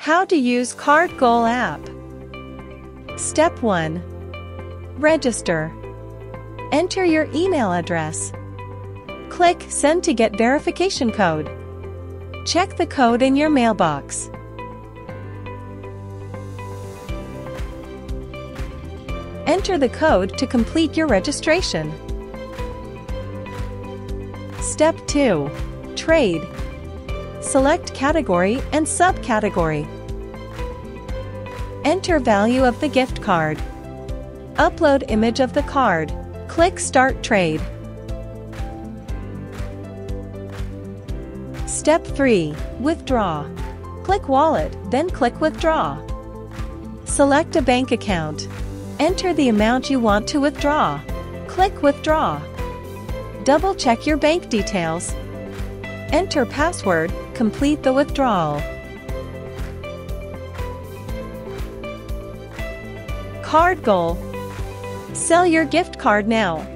How to use Cardgoal app. Step 1. Register. Enter your email address. Click Send to get verification code. Check the code in your mailbox. Enter the code to complete your registration. Step 2. Trade. Select category and subcategory. Enter value of the gift card. Upload image of the card. Click Start Trade. Step 3. Withdraw. Click Wallet, then click Withdraw. Select a bank account. Enter the amount you want to withdraw. Click Withdraw. Double check your bank details. Enter password, complete the withdrawal. Cardgoal. Sell your gift card now.